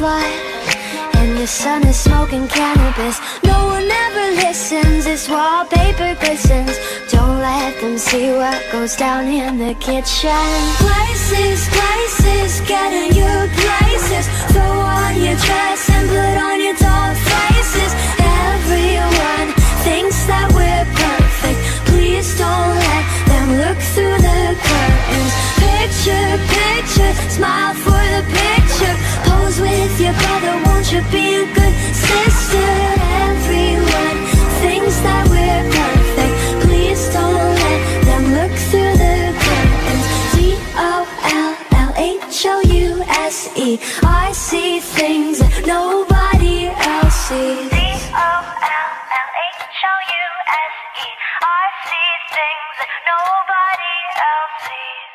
And your son is smoking cannabis. No one ever listens, it's wallpaper glistens. Don't let them see what goes down in the kitchen. Places, places, getting you places. Throw on your dress and put on your doll faces Everyone thinks that we're perfect. Please don't let them look through the curtains. Picture, picture, smile for you be a good sister? Everyone thinks that we're perfect. Please don't let them look through the curtains. See things that nobody else sees. See things that nobody else sees.